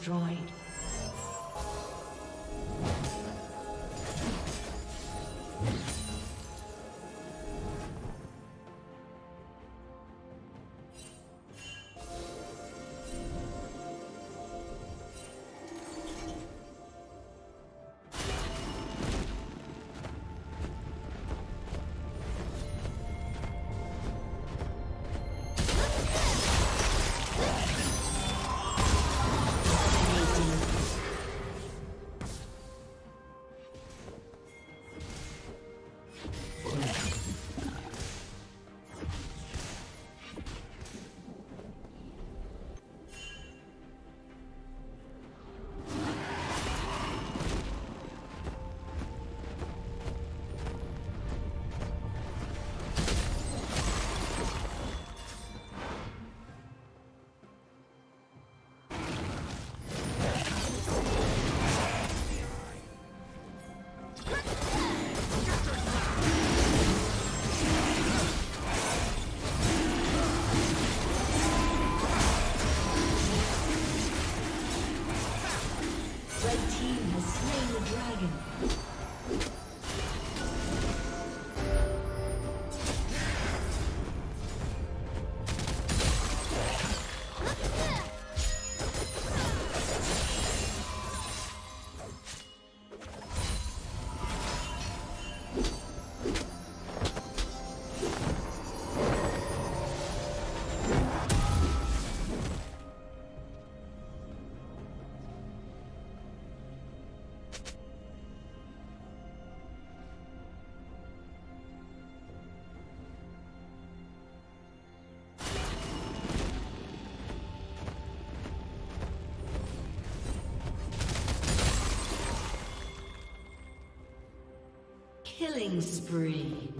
destroyed. Killing spree.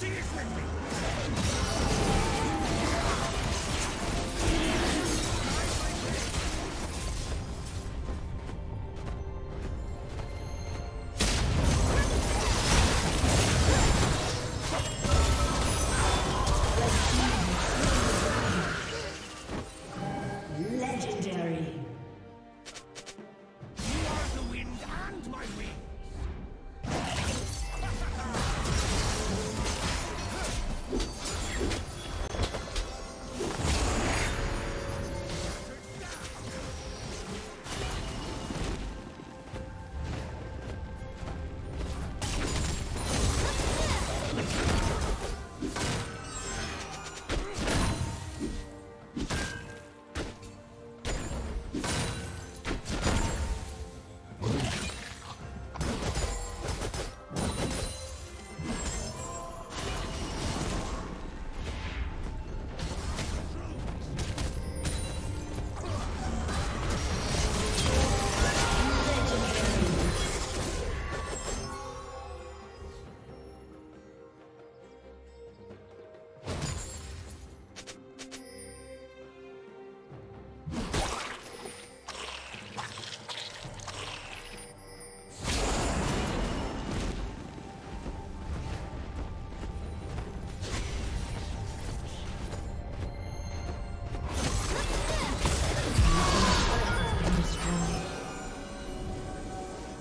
She is with.